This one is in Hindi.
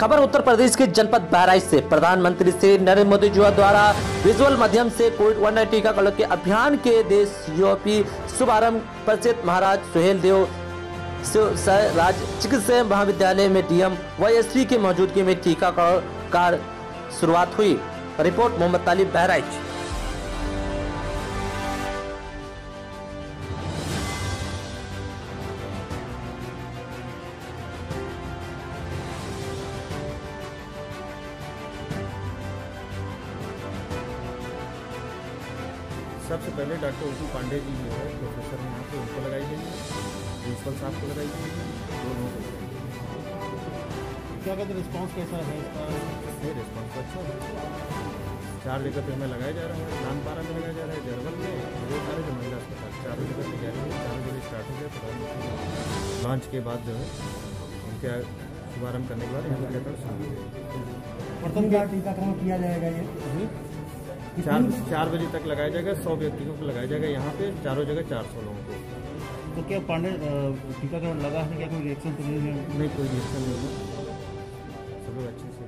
खबर उत्तर प्रदेश के जनपद बहराइच से। प्रधानमंत्री श्री नरेंद्र मोदी जी द्वारा विजुअल माध्यम से कोविड वन टीकाकरण के अभियान के देश यूपी शुभारंभ प्रसिद्ध महाराज सुहेल देव राज्य चिकित्सा महाविद्यालय में डीएम व के मौजूदगी में टीकाकरण कार्य शुरुआत हुई। रिपोर्ट मोहम्मद तालिब बहराइच। सबसे पहले डॉक्टर ओपी पांडे जी जो है प्रोफेसर हैं यहाँ पे उनको लगाई गई है। प्रिंसिपल साहब को लगाई गई है। दोनों को क्या कहते हैं रिस्पांस कैसा है इसका? रिस्पॉन्स तो अच्छा है। चार जगह पे हमें लगाया जा रहा है। रामपारा में लगाया जा रहा है जरवल में। वो सारे जो महिला अस्पताल चारों जगह पे जा रही है। चारों जगह स्टार्ट हो गया प्रधानमंत्री लॉन्च के बाद जो है उनके शुभारंभ करने के बाद यहाँ पे टीकाकरण शुरू हो प्रथम क्या टीकाकरण किया जाएगा ये? चार चार बजे तक लगाया जाएगा सौ व्यक्तियों को लगाया जाएगा यहाँ पे चारों जगह चार सौ लोगों को। तो क्या पांडे टीकाकरण लगा है क्या? कोई रिएक्शन तो नहीं है? नहीं कोई रिएक्शन नहीं है। सब लोग अच्छे से